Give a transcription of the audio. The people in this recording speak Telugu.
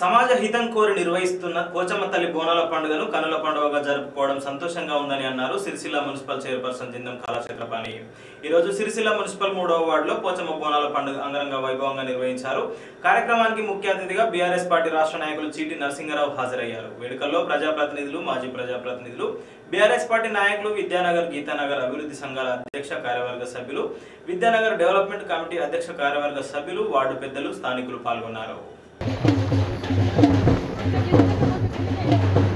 సమాజ హితం కోరి నిర్వహిస్తున్న కోచమ్మ తల్లి బోనాల పండుగను కనుల పండుగగా జరుపుకోవడం సంతోషంగా ఉందని అన్నారు సిరిసిల్ల మున్సిపల్ చైర్పర్సన్ జిందం కళాక్షేత్రపాణి. ఈ రోజు సిరిసిల్ల మున్సిపల్ మూడవ వార్డులో కోచమ్మ బోనాల పండుగ అంగరంగ వైభవంగా నిర్వహించారు. కార్యక్రమానికి ముఖ్య అతిథిగా బీఆర్ఎస్ పార్టీ రాష్ట్ర నాయకులు చీటి నరసింహరావు హాజరయ్యారు. వేడుకల్లో ప్రజాప్రతినిధులు మాజీ ప్రజాప్రతినిధులు బీఆర్ఎస్ పార్టీ నాయకులు విద్యానగర్ గీతానగర్ అభివృద్ధి సంఘాల అధ్యక్ష కార్యవర్గ సభ్యులు విద్యానగర్ డెవలప్మెంట్ కమిటీ అధ్యక్ష కార్యవర్గ సభ్యులు వార్డు పెద్దలు స్థానికులు పాల్గొన్నారు. Thank you.